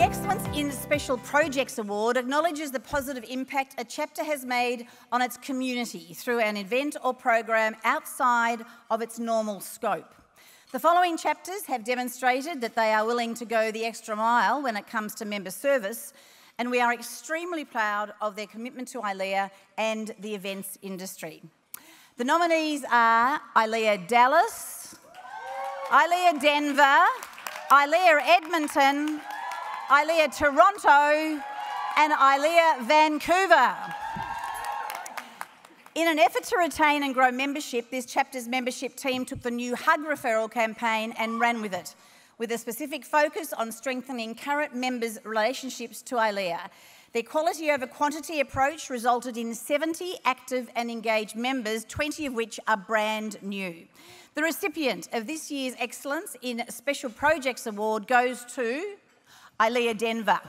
The Excellence in Special Projects Award acknowledges the positive impact a chapter has made on its community through an event or program outside of its normal scope. The following chapters have demonstrated that they are willing to go the extra mile when it comes to member service, and we are extremely proud of their commitment to ILEA and the events industry. The nominees are ILEA Dallas, ILEA Denver, ILEA Edmonton, ILEA Toronto, and ILEA Vancouver. In an effort to retain and grow membership, this chapter's membership team took the new Hug referral campaign and ran with it, with a specific focus on strengthening current members' relationships to ILEA. Their quality over quantity approach resulted in 70 active and engaged members, 20 of which are brand new. The recipient of this year's Excellence in Special Projects Award goes to ILEA Denver.